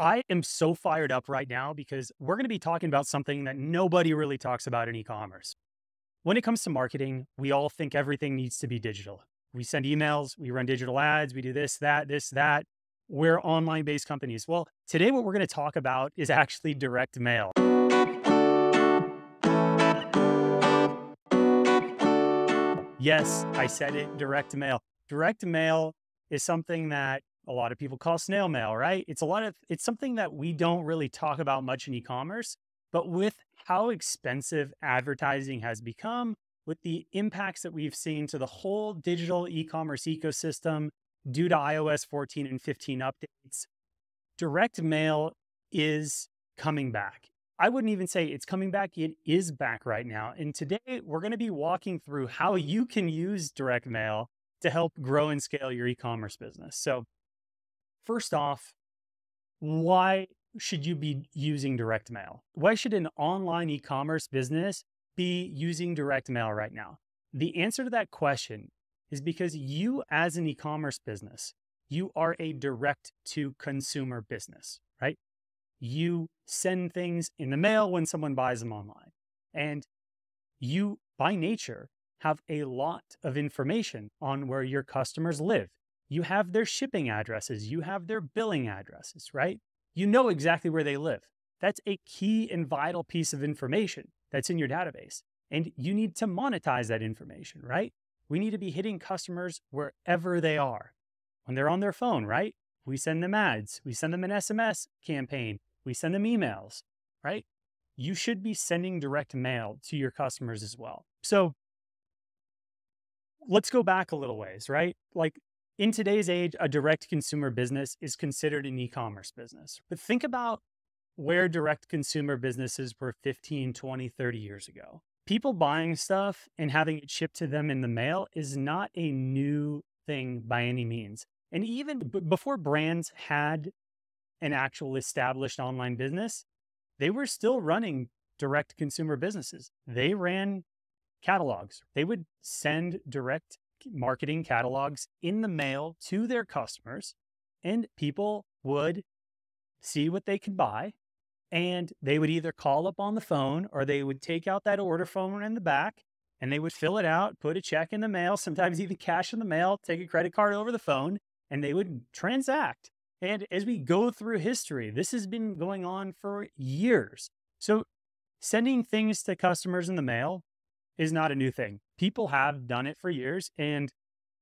I am so fired up right now because we're going to be talking about something that nobody really talks about in e commerce. When it comes to marketing, we all think everything needs to be digital. We send emails, we run digital ads, we do this, that, this, that. We're online based companies. Well, today, what we're going to talk about is actually direct mail. Yes, I said it direct mail. Direct mail is something that a lot of people call snail mail, right? It's a lot of it's something that we don't really talk about much in e-commerce, but with how expensive advertising has become, with the impacts that we've seen to the whole digital e-commerce ecosystem due to iOS 14 and 15 updates, direct mail is coming back. I wouldn't even say it's coming back, it is back right now. And today we're going to be walking through how you can use direct mail to help grow and scale your e-commerce business. So, First off, why should you be using direct mail? Why should an online e commerce business be using direct mail right now? The answer to that question is because you, as an e commerce business, you are a direct to consumer business, right? You send things in the mail when someone buys them online. And you, by nature, have a lot of information on where your customers live you have their shipping addresses, you have their billing addresses, right? You know exactly where they live. That's a key and vital piece of information that's in your database. And you need to monetize that information, right? We need to be hitting customers wherever they are. When they're on their phone, right? We send them ads, we send them an SMS campaign, we send them emails, right? You should be sending direct mail to your customers as well. So let's go back a little ways, right? Like in today's age, a direct consumer business is considered an e commerce business. But think about where direct consumer businesses were 15, 20, 30 years ago. People buying stuff and having it shipped to them in the mail is not a new thing by any means. And even b- before brands had an actual established online business, they were still running direct consumer businesses. They ran catalogs. They would send direct marketing catalogs in the mail to their customers, and people would see what they could buy. And they would either call up on the phone or they would take out that order phone in the back and they would fill it out, put a check in the mail, sometimes even cash in the mail, take a credit card over the phone, and they would transact. And as we go through history, this has been going on for years. So sending things to customers in the mail is not a new thing. People have mm. done it for years. And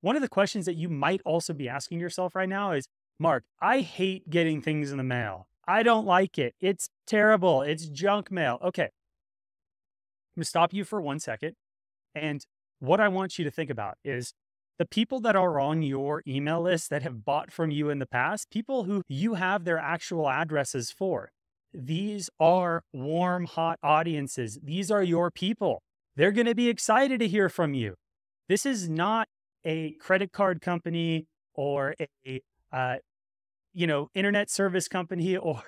one of the questions that you might also be asking yourself right now is Mark, I hate getting things in the mail. I don't like it. It's terrible. It's junk mail. Okay. I'm going to stop you for one second. And what I want you to think about is the people that are on your email list that have bought from you in the past, people who you have their actual addresses for. These are warm, hot audiences. These are your people. They're going to be excited to hear from you. This is not a credit card company or a, uh, you know, internet service company or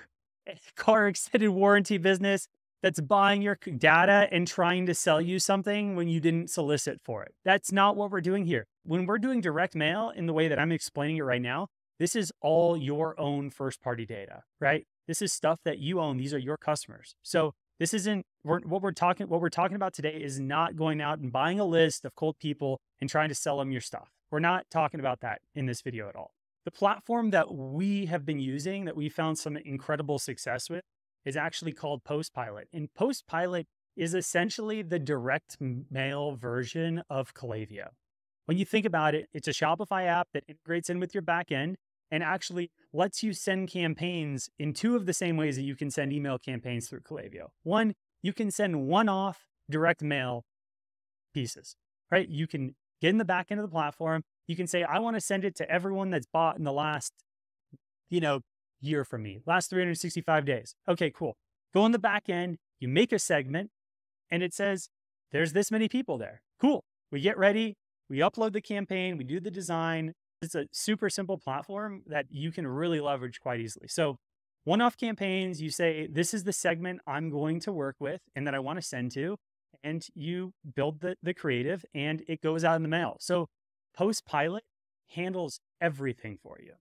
a car extended warranty business that's buying your data and trying to sell you something when you didn't solicit for it. That's not what we're doing here. When we're doing direct mail in the way that I'm explaining it right now, this is all your own first party data, right? This is stuff that you own. These are your customers. So this isn't we're, what we're talking. What we're talking about today is not going out and buying a list of cold people and trying to sell them your stuff. We're not talking about that in this video at all. The platform that we have been using that we found some incredible success with is actually called PostPilot. And PostPilot is essentially the direct mail version of Klaviyo. When you think about it, it's a Shopify app that integrates in with your backend and actually lets you send campaigns in two of the same ways that you can send email campaigns through Klaviyo. One, you can send one off direct mail pieces, right? You can get in the back end of the platform. You can say, I want to send it to everyone that's bought in the last, you know, year from me, last 365 days. Okay, cool. Go in the back end, you make a segment, and it says, there's this many people there. Cool. We get ready, we upload the campaign, we do the design, it's a super simple platform that you can really leverage quite easily. So, one off campaigns, you say, This is the segment I'm going to work with and that I want to send to. And you build the, the creative and it goes out in the mail. So, PostPilot handles everything for you.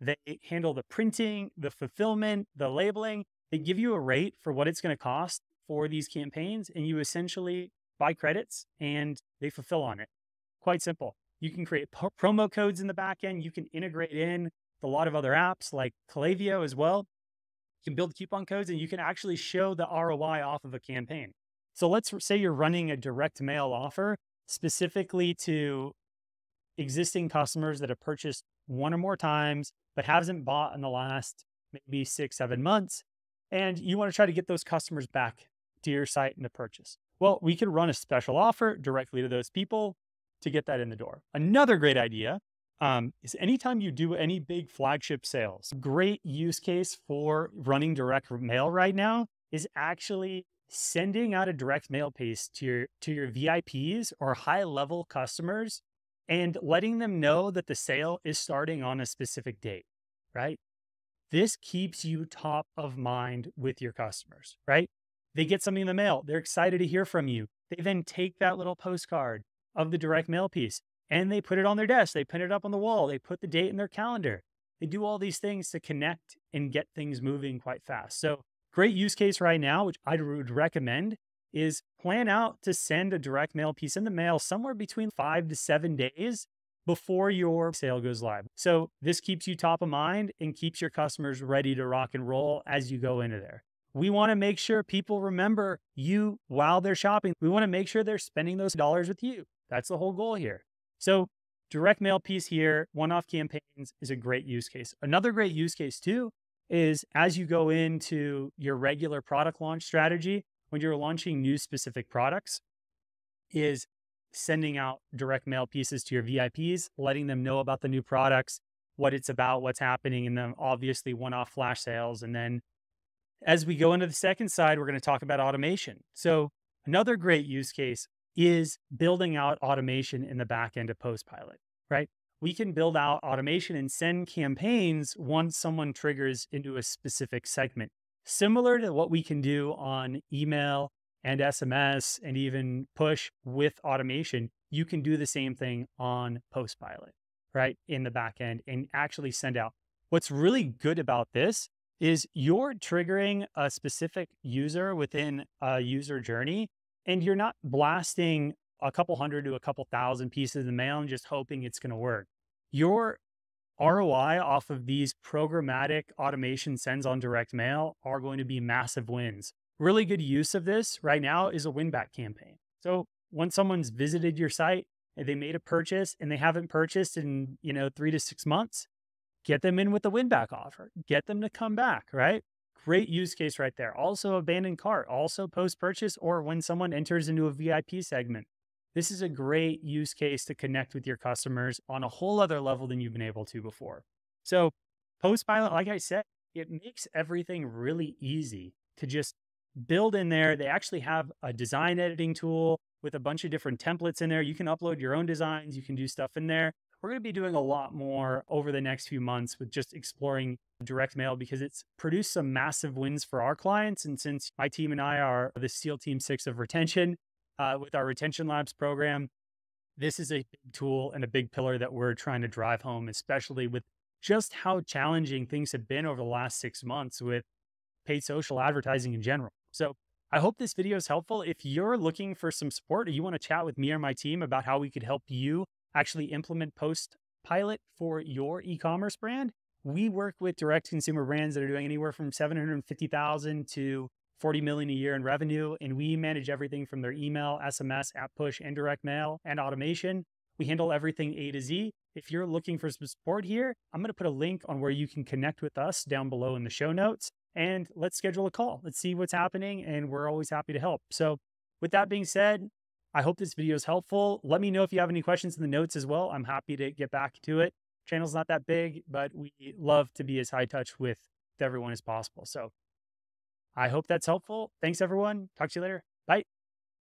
They handle the printing, the fulfillment, the labeling. They give you a rate for what it's going to cost for these campaigns, and you essentially buy credits and they fulfill on it. Quite simple. You can create promo codes in the backend. You can integrate in a lot of other apps like Klaviyo as well. You can build coupon codes and you can actually show the ROI off of a campaign. So let's say you're running a direct mail offer specifically to existing customers that have purchased one or more times, but hasn't bought in the last maybe six, seven months. And you want to try to get those customers back to your site and to purchase. Well, we could run a special offer directly to those people to get that in the door. Another great idea um, is anytime you do any big flagship sales, great use case for running direct mail right now is actually sending out a direct mail piece to your to your VIPs or high level customers and letting them know that the sale is starting on a specific date, right? This keeps you top of mind with your customers, right? They get something in the mail. They're excited to hear from you. They then take that little postcard of the direct mail piece and they put it on their desk. They pin it up on the wall. They put the date in their calendar. They do all these things to connect and get things moving quite fast. So great use case right now, which I would recommend, is plan out to send a direct mail piece in the mail somewhere between five to seven days before your sale goes live. So this keeps you top of mind and keeps your customers ready to rock and roll as you go into there. We want to make sure people remember you while they're shopping. We want to make sure they're spending those dollars with you. That's the whole goal here. So direct mail piece here, one-off campaigns is a great use case. Another great use case too is as you go into your regular product launch strategy, when you're launching new specific products, is sending out direct mail pieces to your VIPs, letting them know about the new products, what it's about, what's happening, and then obviously one off flash sales. And then as we go into the second side, we're going to talk about automation. So, another great use case is building out automation in the back end of PostPilot, right? we can build out automation and send campaigns once someone triggers into a specific segment. Similar to what we can do on email and SMS and even push with automation, you can do the same thing on PostPilot, right? In the back end and actually send out. What's really good about this is you're triggering a specific user within a user journey and you're not blasting a couple hundred to a couple thousand pieces of mail and just hoping it's going to work. Your ROI off of these programmatic automation sends on direct mail are going to be massive wins. Really good use of this right now is a win back campaign. So when someone's visited your site and they made a purchase and they haven't purchased in, you know, three to six months, get them in with a win back offer. Get them to come back, right? Great use case right there. Also, abandoned cart, also post purchase, or when someone enters into a VIP segment. This is a great use case to connect with your customers on a whole other level than you've been able to before. So, PostPilot, like I said, it makes everything really easy to just build in there. They actually have a design editing tool with a bunch of different templates in there. You can upload your own designs, you can do stuff in there. We're going to be doing a lot more over the next few months with just exploring direct mail because it's produced some massive wins for our clients. And since my team and I are the SEAL Team Six of retention uh, with our Retention Labs program, this is a big tool and a big pillar that we're trying to drive home, especially with just how challenging things have been over the last six months with paid social advertising in general. So I hope this video is helpful. If you're looking for some support or you want to chat with me or my team about how we could help you actually implement post pilot for your e-commerce brand, we work with direct consumer brands that are doing anywhere from 750,000 to 40 million a year in revenue and we manage everything from their email, SMS, app push, and direct mail and automation. We handle everything A to Z. If you're looking for some support here, I'm going to put a link on where you can connect with us down below in the show notes and let's schedule a call. Let's see what's happening and we're always happy to help. So, with that being said, I hope this video is helpful. Let me know if you have any questions in the notes as well. I'm happy to get back to it. Channel's not that big, but we love to be as high touch with everyone as possible. So I hope that's helpful. Thanks, everyone. Talk to you later.